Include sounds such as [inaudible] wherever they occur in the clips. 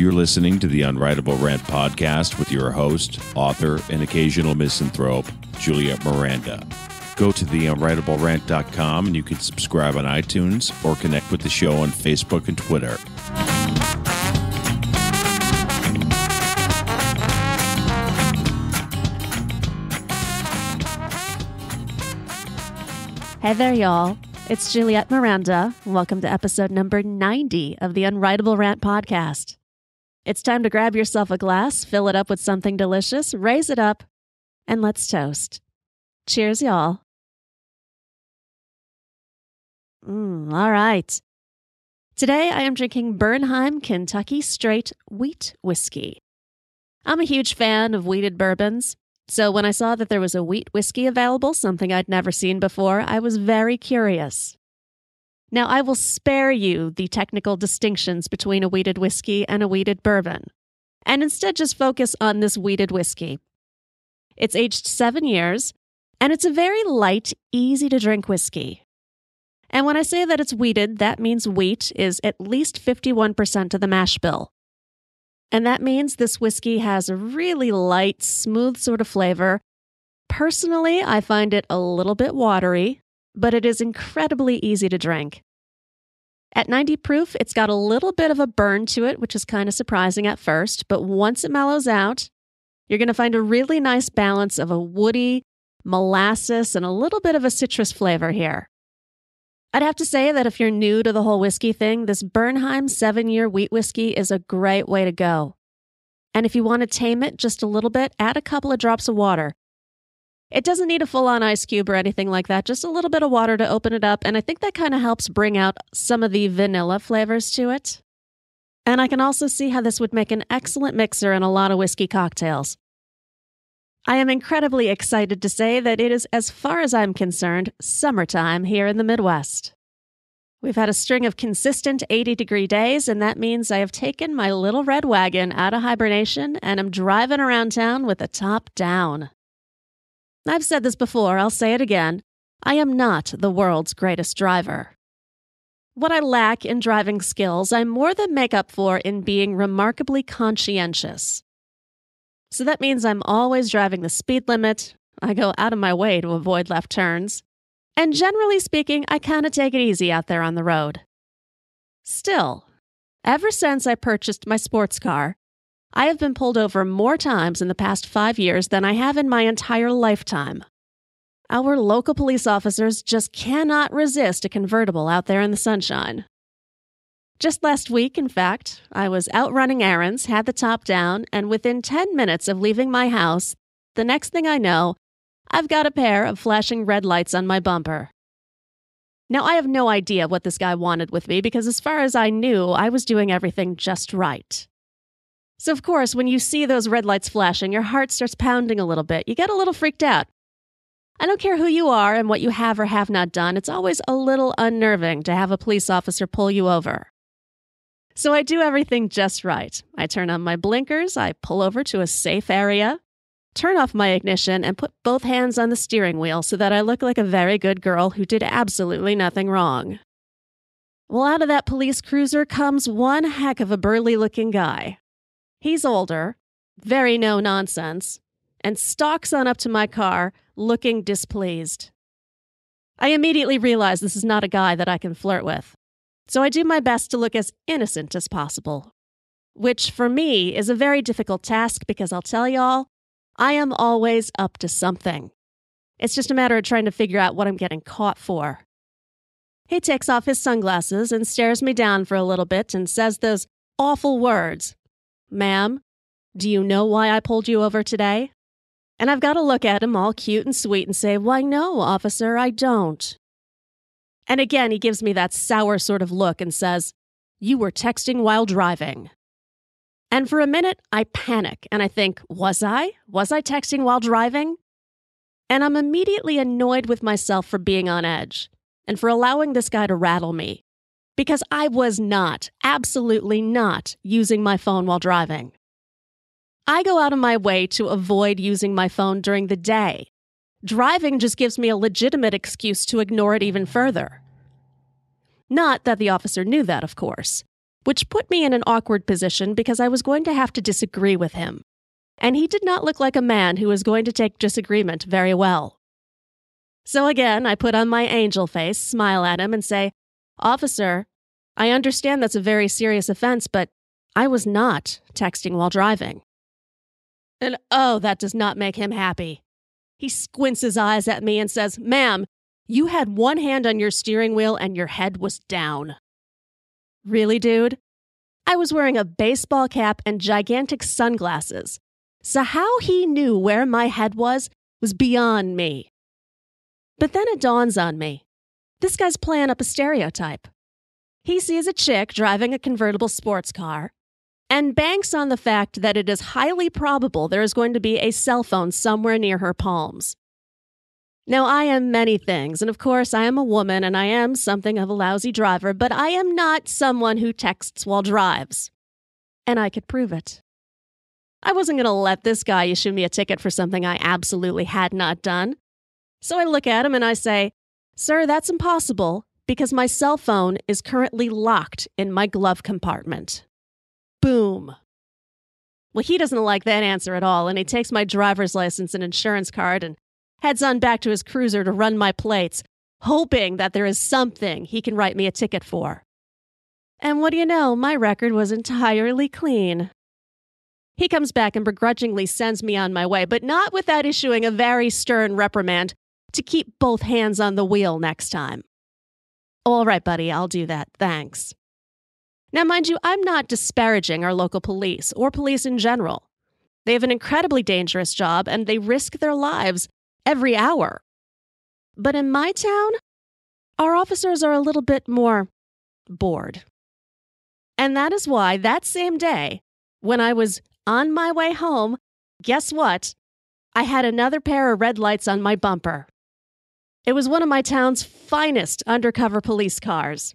You're listening to the Unwritable Rant podcast with your host, author, and occasional misanthrope, Juliette Miranda. Go to theunwritablerant.com and you can subscribe on iTunes or connect with the show on Facebook and Twitter. Hey there, y'all. It's Juliette Miranda. Welcome to episode number 90 of the Unwritable Rant podcast. It's time to grab yourself a glass, fill it up with something delicious, raise it up, and let's toast. Cheers, y'all. Mm, all right. Today I am drinking Bernheim Kentucky Straight Wheat Whiskey. I'm a huge fan of wheated bourbons, so when I saw that there was a wheat whiskey available, something I'd never seen before, I was very curious. Now, I will spare you the technical distinctions between a wheated whiskey and a wheated bourbon, and instead just focus on this wheated whiskey. It's aged seven years, and it's a very light, easy to drink whiskey. And when I say that it's wheated, that means wheat is at least 51% of the mash bill. And that means this whiskey has a really light, smooth sort of flavor. Personally, I find it a little bit watery, but it is incredibly easy to drink. At 90 proof, it's got a little bit of a burn to it, which is kind of surprising at first, but once it mellows out, you're going to find a really nice balance of a woody, molasses, and a little bit of a citrus flavor here. I'd have to say that if you're new to the whole whiskey thing, this Bernheim seven year wheat whiskey is a great way to go. And if you want to tame it just a little bit, add a couple of drops of water. It doesn't need a full on ice cube or anything like that, just a little bit of water to open it up. And I think that kind of helps bring out some of the vanilla flavors to it. And I can also see how this would make an excellent mixer in a lot of whiskey cocktails. I am incredibly excited to say that it is, as far as I'm concerned, summertime here in the Midwest. We've had a string of consistent 80 degree days, and that means I have taken my little red wagon out of hibernation and am driving around town with the top down. I've said this before, I'll say it again. I am not the world's greatest driver. What I lack in driving skills, I more than make up for in being remarkably conscientious. So that means I'm always driving the speed limit. I go out of my way to avoid left turns. And generally speaking, I kind of take it easy out there on the road. Still, ever since I purchased my sports car, I have been pulled over more times in the past five years than I have in my entire lifetime. Our local police officers just cannot resist a convertible out there in the sunshine. Just last week, in fact, I was out running errands, had the top down, and within 10 minutes of leaving my house, the next thing I know, I've got a pair of flashing red lights on my bumper. Now, I have no idea what this guy wanted with me because, as far as I knew, I was doing everything just right. So, of course, when you see those red lights flashing, your heart starts pounding a little bit. You get a little freaked out. I don't care who you are and what you have or have not done, it's always a little unnerving to have a police officer pull you over. So I do everything just right. I turn on my blinkers, I pull over to a safe area, turn off my ignition, and put both hands on the steering wheel so that I look like a very good girl who did absolutely nothing wrong. Well, out of that police cruiser comes one heck of a burly looking guy. He's older, very no nonsense, and stalks on up to my car looking displeased. I immediately realize this is not a guy that I can flirt with. So I do my best to look as innocent as possible, which for me is a very difficult task because I'll tell y'all, I am always up to something. It's just a matter of trying to figure out what I'm getting caught for. He takes off his sunglasses and stares me down for a little bit and says those awful words Ma'am, do you know why I pulled you over today? And I've got to look at him all cute and sweet and say, Why, no, officer, I don't. And again, he gives me that sour sort of look and says, You were texting while driving. And for a minute, I panic and I think, Was I? Was I texting while driving? And I'm immediately annoyed with myself for being on edge and for allowing this guy to rattle me because I was not, absolutely not, using my phone while driving. I go out of my way to avoid using my phone during the day Driving just gives me a legitimate excuse to ignore it even further. Not that the officer knew that, of course. which put me in an awkward position because I was going to have to disagree with him. And he did not look like a man who was going to take disagreement very well. So again, I put on my angel face, smile at him, and say, Officer, I understand that's a very serious offense, but I was not texting while driving. And oh, that does not make him happy. He squints his eyes at me and says, Ma'am, you had one hand on your steering wheel and your head was down. Really, dude? I was wearing a baseball cap and gigantic sunglasses. So, how he knew where my head was was beyond me. But then it dawns on me this guy's playing up a stereotype. He sees a chick driving a convertible sports car and banks on the fact that it is highly probable there is going to be a cell phone somewhere near her palms. Now, I am many things, and of course, I am a woman and I am something of a lousy driver, but I am not someone who texts while drives. And I could prove it. I wasn't going to let this guy issue me a ticket for something I absolutely had not done. So I look at him and I say, Sir, that's impossible because my cell phone is currently locked in my glove compartment. Boom. Well, he doesn't like that answer at all, and he takes my driver's license and insurance card and heads on back to his cruiser to run my plates, hoping that there is something he can write me a ticket for. And what do you know? My record was entirely clean. He comes back and begrudgingly sends me on my way, but not without issuing a very stern reprimand to keep both hands on the wheel next time. All right, buddy, I'll do that. Thanks. Now, mind you, I'm not disparaging our local police or police in general. They have an incredibly dangerous job and they risk their lives every hour. But in my town, our officers are a little bit more bored. And that is why that same day, when I was on my way home, guess what? I had another pair of red lights on my bumper. It was one of my town's finest undercover police cars.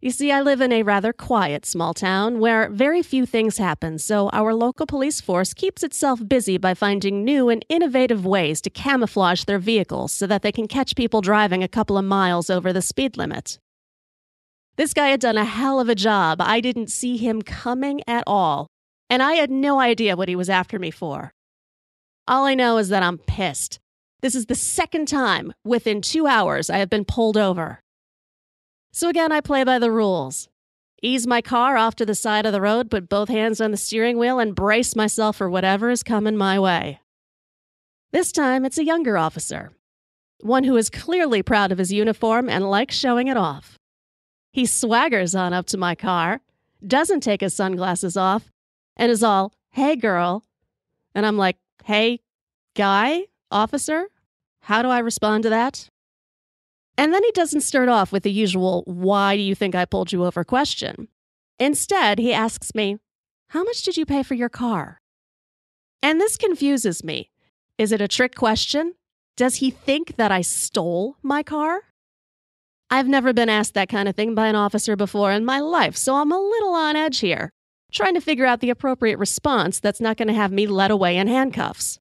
You see, I live in a rather quiet small town where very few things happen, so our local police force keeps itself busy by finding new and innovative ways to camouflage their vehicles so that they can catch people driving a couple of miles over the speed limit. This guy had done a hell of a job. I didn't see him coming at all, and I had no idea what he was after me for. All I know is that I'm pissed. This is the second time within two hours I have been pulled over. So again, I play by the rules. Ease my car off to the side of the road, put both hands on the steering wheel, and brace myself for whatever is coming my way. This time, it's a younger officer, one who is clearly proud of his uniform and likes showing it off. He swaggers on up to my car, doesn't take his sunglasses off, and is all, hey, girl. And I'm like, hey, guy, officer? How do I respond to that? And then he doesn't start off with the usual, why do you think I pulled you over question. Instead, he asks me, how much did you pay for your car? And this confuses me. Is it a trick question? Does he think that I stole my car? I've never been asked that kind of thing by an officer before in my life, so I'm a little on edge here, trying to figure out the appropriate response that's not going to have me led away in handcuffs.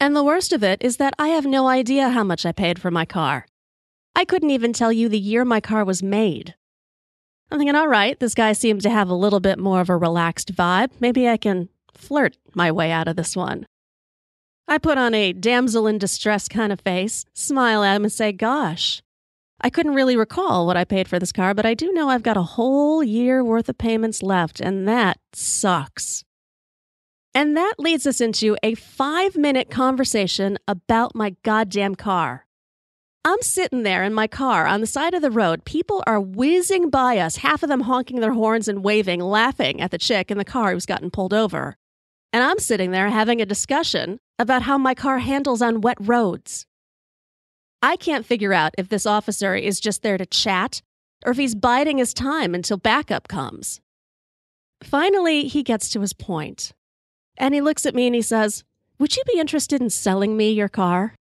And the worst of it is that I have no idea how much I paid for my car. I couldn't even tell you the year my car was made. I'm thinking, all right, this guy seems to have a little bit more of a relaxed vibe. Maybe I can flirt my way out of this one. I put on a damsel in distress kind of face, smile at him, and say, Gosh, I couldn't really recall what I paid for this car, but I do know I've got a whole year worth of payments left, and that sucks. And that leads us into a five minute conversation about my goddamn car. I'm sitting there in my car on the side of the road. People are whizzing by us, half of them honking their horns and waving, laughing at the chick in the car who's gotten pulled over. And I'm sitting there having a discussion about how my car handles on wet roads. I can't figure out if this officer is just there to chat or if he's biding his time until backup comes. Finally, he gets to his point. And he looks at me and he says, Would you be interested in selling me your car?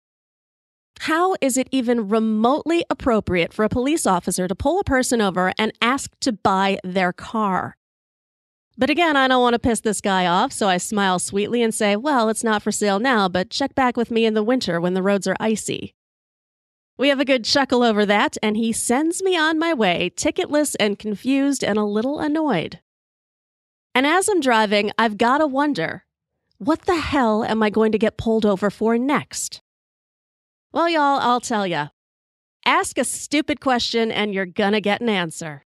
How is it even remotely appropriate for a police officer to pull a person over and ask to buy their car? But again, I don't want to piss this guy off, so I smile sweetly and say, Well, it's not for sale now, but check back with me in the winter when the roads are icy. We have a good chuckle over that, and he sends me on my way, ticketless and confused and a little annoyed. And as I'm driving, I've got to wonder what the hell am I going to get pulled over for next? Well, y'all, I'll tell ya. Ask a stupid question and you're gonna get an answer.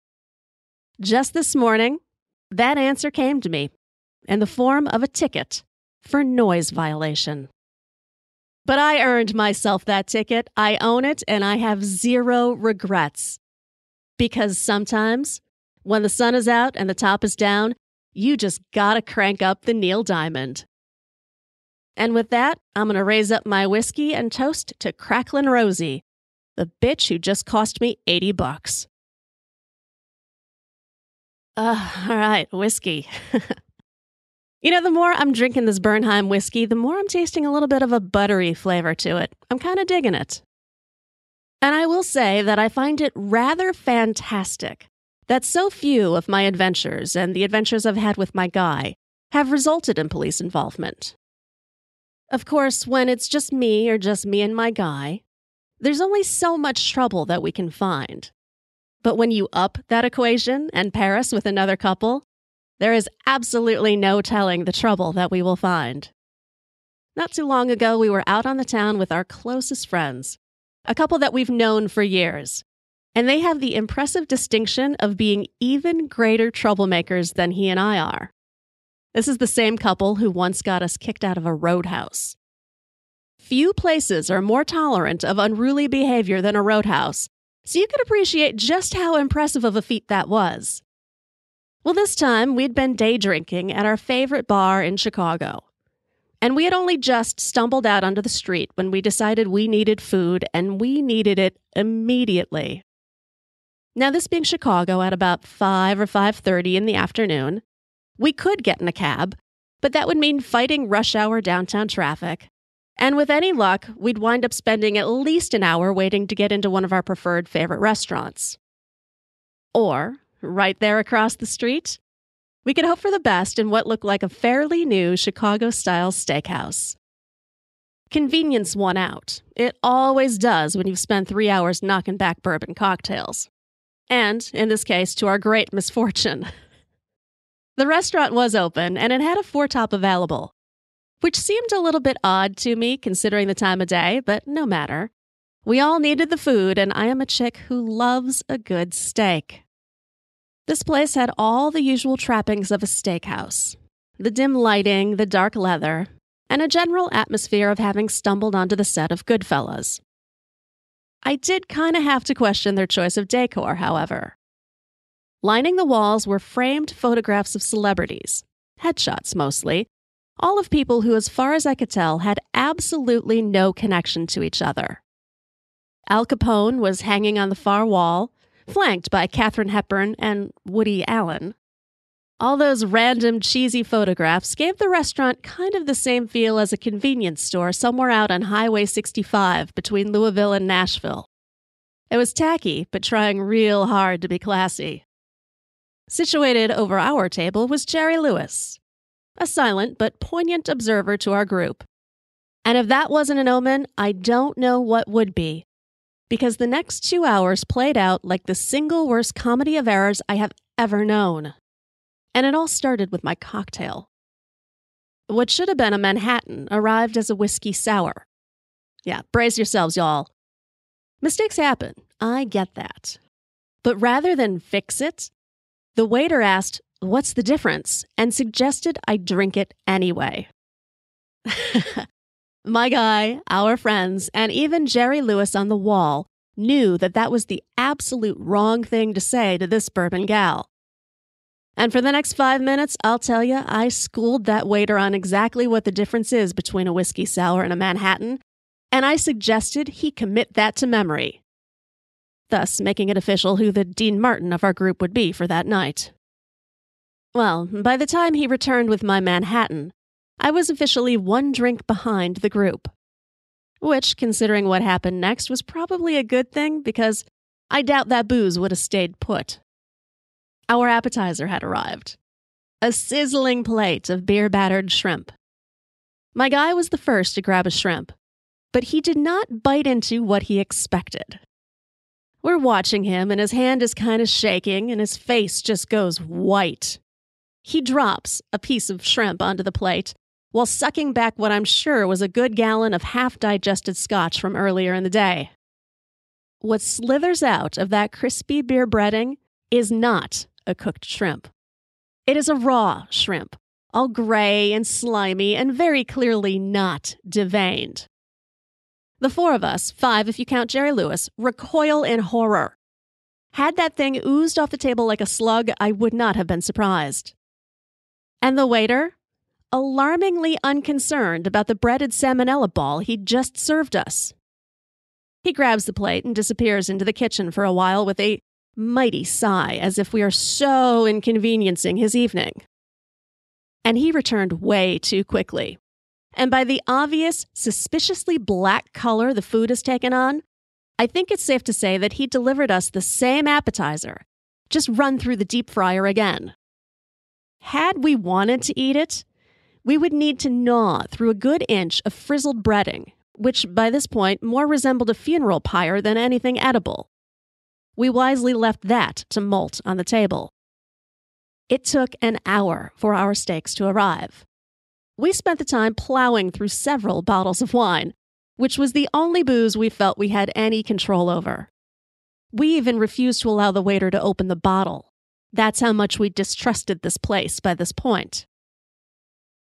Just this morning, that answer came to me in the form of a ticket for noise violation. But I earned myself that ticket. I own it and I have zero regrets. Because sometimes, when the sun is out and the top is down, you just gotta crank up the Neil Diamond. And with that, I'm gonna raise up my whiskey and toast to Cracklin' Rosie, the bitch who just cost me 80 bucks. Uh, all right, whiskey. [laughs] You know, the more I'm drinking this Bernheim whiskey, the more I'm tasting a little bit of a buttery flavor to it. I'm kind of digging it. And I will say that I find it rather fantastic that so few of my adventures and the adventures I've had with my guy have resulted in police involvement. Of course, when it's just me or just me and my guy, there's only so much trouble that we can find. But when you up that equation and pair us with another couple, there is absolutely no telling the trouble that we will find. Not too long ago, we were out on the town with our closest friends, a couple that we've known for years, and they have the impressive distinction of being even greater troublemakers than he and I are. This is the same couple who once got us kicked out of a roadhouse. Few places are more tolerant of unruly behavior than a roadhouse, so you could appreciate just how impressive of a feat that was. Well, this time we'd been day drinking at our favorite bar in Chicago. And we had only just stumbled out onto the street when we decided we needed food and we needed it immediately. Now, this being Chicago at about 5 or 5:30 in the afternoon, we could get in a cab, but that would mean fighting rush hour downtown traffic. And with any luck, we'd wind up spending at least an hour waiting to get into one of our preferred favorite restaurants. Or right there across the street, we could hope for the best in what looked like a fairly new Chicago style steakhouse. Convenience won out. It always does when you've spent three hours knocking back bourbon cocktails. And, in this case, to our great misfortune. [laughs] the restaurant was open and it had a four top available, which seemed a little bit odd to me considering the time of day, but no matter. We all needed the food, and I am a chick who loves a good steak. This place had all the usual trappings of a steakhouse the dim lighting, the dark leather, and a general atmosphere of having stumbled onto the set of Goodfellas. I did kind of have to question their choice of decor, however. Lining the walls were framed photographs of celebrities, headshots mostly, all of people who, as far as I could tell, had absolutely no connection to each other. Al Capone was hanging on the far wall, flanked by Katharine Hepburn and Woody Allen. All those random cheesy photographs gave the restaurant kind of the same feel as a convenience store somewhere out on Highway 65 between Louisville and Nashville. It was tacky, but trying real hard to be classy. Situated over our table was Jerry Lewis, a silent but poignant observer to our group. And if that wasn't an omen, I don't know what would be because the next two hours played out like the single worst comedy of errors I have ever known. And it all started with my cocktail. What should have been a Manhattan arrived as a whiskey sour. Yeah, brace yourselves, y'all. Mistakes happen. I get that. But rather than fix it, the waiter asked, What's the difference? and suggested I drink it anyway. [laughs] My guy, our friends, and even Jerry Lewis on the wall knew that that was the absolute wrong thing to say to this bourbon gal. And for the next five minutes, I'll tell you, I schooled that waiter on exactly what the difference is between a whiskey sour and a Manhattan, and I suggested he commit that to memory, thus making it official who the Dean Martin of our group would be for that night. Well, by the time he returned with my Manhattan, I was officially one drink behind the group. Which, considering what happened next, was probably a good thing because I doubt that booze would have stayed put. Our appetizer had arrived a sizzling plate of beer battered shrimp. My guy was the first to grab a shrimp, but he did not bite into what he expected. We're watching him, and his hand is kind of shaking, and his face just goes white. He drops a piece of shrimp onto the plate while sucking back what I'm sure was a good gallon of half digested scotch from earlier in the day. What slithers out of that crispy beer breading is not a cooked shrimp. It is a raw shrimp, all gray and slimy and very clearly not deveined. The four of us, five if you count Jerry Lewis, recoil in horror. Had that thing oozed off the table like a slug, I would not have been surprised. And the waiter, alarmingly unconcerned about the breaded salmonella ball he'd just served us. He grabs the plate and disappears into the kitchen for a while with a mighty sigh as if we are so inconveniencing his evening. And he returned way too quickly. And by the obvious, suspiciously black color the food has taken on, I think it's safe to say that he delivered us the same appetizer, just run through the deep fryer again. Had we wanted to eat it, we would need to gnaw through a good inch of frizzled breading, which by this point more resembled a funeral pyre than anything edible. We wisely left that to molt on the table. It took an hour for our steaks to arrive. We spent the time plowing through several bottles of wine, which was the only booze we felt we had any control over. We even refused to allow the waiter to open the bottle. That's how much we distrusted this place by this point.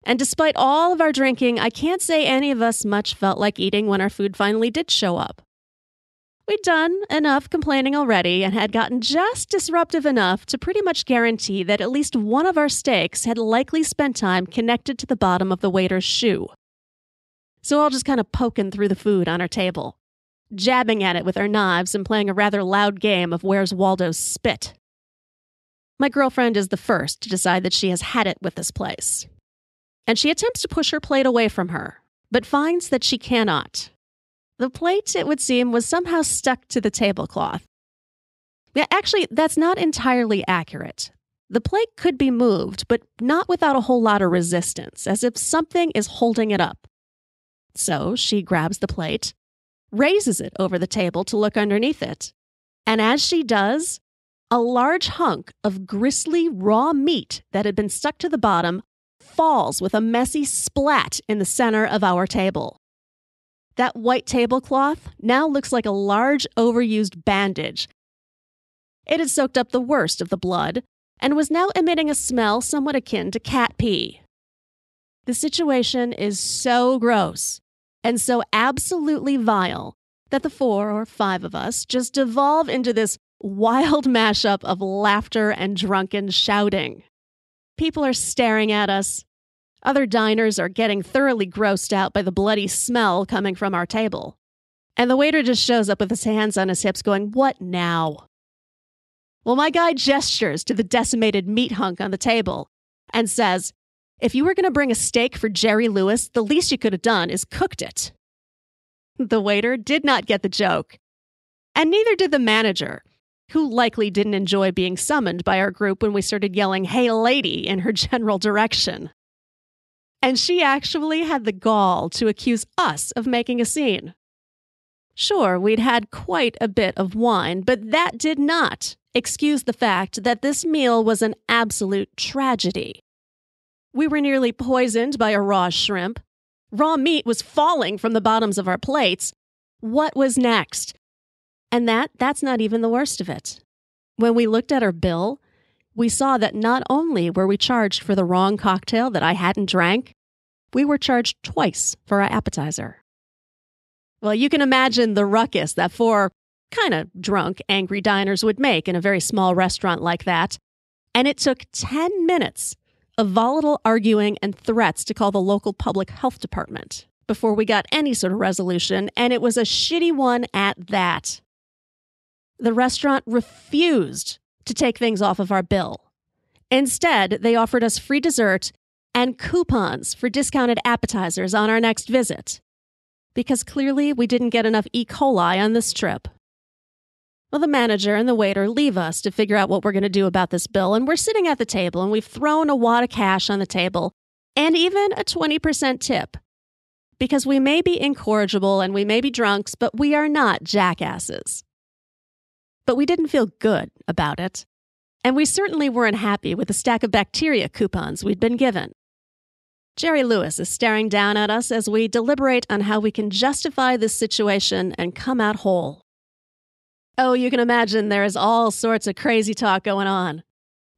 And despite all of our drinking, I can't say any of us much felt like eating when our food finally did show up. We'd done enough complaining already and had gotten just disruptive enough to pretty much guarantee that at least one of our steaks had likely spent time connected to the bottom of the waiter's shoe. So all just kind of poking through the food on our table, jabbing at it with our knives and playing a rather loud game of Where's Waldo's Spit. My girlfriend is the first to decide that she has had it with this place. And she attempts to push her plate away from her, but finds that she cannot. The plate, it would seem, was somehow stuck to the tablecloth. Yeah, actually, that's not entirely accurate. The plate could be moved, but not without a whole lot of resistance, as if something is holding it up. So she grabs the plate, raises it over the table to look underneath it, and as she does, a large hunk of gristly raw meat that had been stuck to the bottom falls with a messy splat in the center of our table. That white tablecloth now looks like a large, overused bandage. It had soaked up the worst of the blood and was now emitting a smell somewhat akin to cat pee. The situation is so gross and so absolutely vile that the four or five of us just devolve into this wild [laughs] mashup of laughter and drunken shouting. People are staring at us, other diners are getting thoroughly grossed out by the bloody smell coming from our table. And the waiter just shows up with his hands on his hips, going, What now? Well, my guy gestures to the decimated meat hunk on the table and says, If you were going to bring a steak for Jerry Lewis, the least you could have done is cooked it. The waiter did not get the joke, and neither did the manager, who likely didn't enjoy being summoned by our group when we started yelling, Hey, lady, in her [laughs] general direction. And she actually had the gall to accuse us of making a scene. Sure, we'd had quite a bit of wine, but that did not excuse the fact that this meal was an absolute tragedy. We were nearly poisoned by a raw shrimp. Raw meat was falling from the bottoms of our plates. What was next? And that that's not even the worst of it. When we looked at our bill, we saw that not only were we charged for the wrong cocktail that I hadn't drank, we were charged twice for our appetizer. Well, you can imagine the ruckus that four kind of drunk, angry diners would make in a very small restaurant like that. And it took 10 minutes of volatile arguing and threats to call the local public health department before we got any sort of resolution, and it was a shitty one at that. The restaurant refused to take things off of our bill. Instead, they offered us free dessert and coupons for discounted appetizers on our next visit. Because clearly we didn't get enough E. coli on this trip. Well, the manager and the waiter leave us to figure out what we're going to do about this bill, and we're sitting at the table and we've thrown a wad of cash on the table and even a 20% tip. because we may be incorrigible and we may be drunks, but we are not jackasses. But we didn't feel good about it. And we certainly weren't happy with the stack of bacteria coupons we'd been given. Jerry Lewis is staring down at us as we deliberate on how we can justify this situation and come out whole. Oh, you can imagine there is all sorts of crazy talk going on.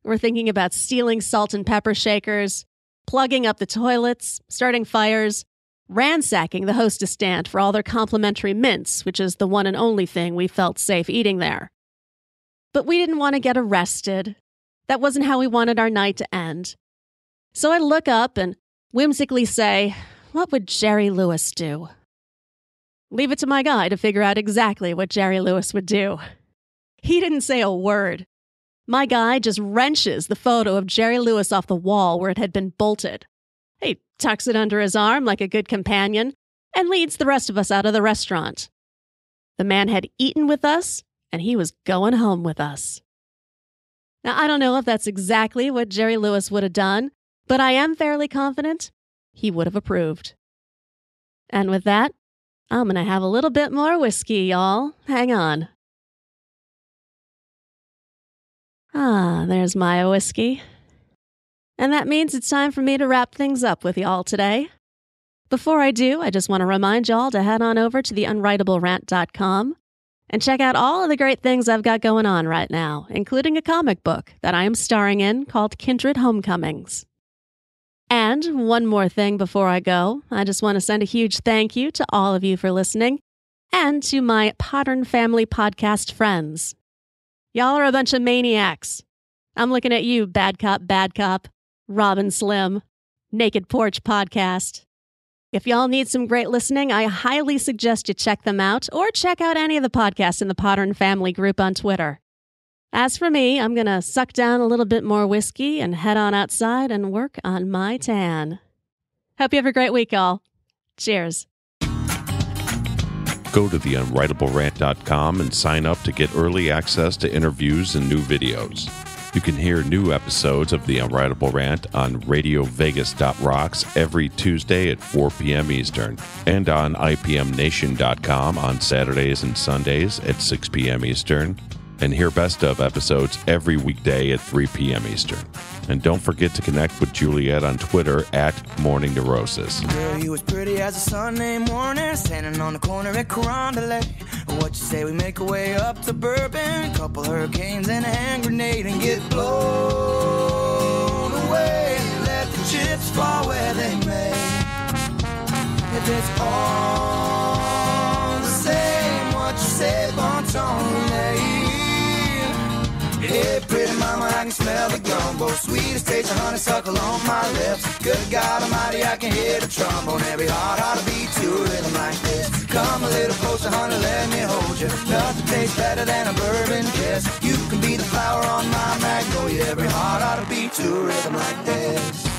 We're thinking about stealing salt and pepper shakers, plugging up the toilets, starting fires, ransacking the hostess stand for all their complimentary mints, which is the one and only thing we felt safe eating there. But we didn't want to get arrested. That wasn't how we wanted our night to end. So I look up and whimsically say, What would Jerry Lewis do? Leave it to my guy to figure out exactly what Jerry Lewis would do. He didn't say a word. My guy just wrenches the photo of Jerry Lewis off the wall where it had been bolted. He tucks it under his arm like a good companion and leads the rest of us out of the restaurant. The man had eaten with us, and he was going home with us. Now, I don't know if that's exactly what Jerry Lewis would have done, but I am fairly confident he would have approved. And with that, I'm going to have a little bit more whiskey, y'all. Hang on. Ah, there's my whiskey. And that means it's time for me to wrap things up with y'all today. Before I do, I just want to remind y'all to head on over to theunwritablerant.com and check out all of the great things I've got going on right now, including a comic book that I am starring in called Kindred Homecomings. And one more thing before I go, I just want to send a huge thank you to all of you for listening and to my Podern Family podcast friends. Y'all are a bunch of maniacs. I'm looking at you, Bad Cop, Bad Cop, Robin Slim, Naked Porch Podcast. If y'all need some great listening, I highly suggest you check them out or check out any of the podcasts in the Podern Family group on Twitter. As for me, I'm going to suck down a little bit more whiskey and head on outside and work on my tan. Hope you have a great week, all. Cheers. Go to theunwritablerant.com and sign up to get early access to interviews and new videos. You can hear new episodes of The Unwritable Rant on RadioVegas.rocks every Tuesday at 4 p.m. Eastern and on IPMNation.com on Saturdays and Sundays at 6 p.m. Eastern and hear best of episodes every weekday at 3 p.m. Eastern. And don't forget to connect with Juliette on Twitter at Morning Neurosis. Girl, pretty as a Sunday morning, standing on the corner at Carondelet. What you say we make way up to Bourbon, couple hurricanes and a hand grenade, and get blown away. Let the chips fall where they may. If it's all the same, what you say, Hey, pretty mama, I can smell the gumbo. Sweetest taste of honeysuckle on my lips. Good God Almighty, I can hear the trombone. Every heart ought to beat to a rhythm like this. Come a little closer, honey, let me hold you. Nothing tastes better than a bourbon kiss. You can be the flower on my magnolia. Every heart ought to beat to a rhythm like this.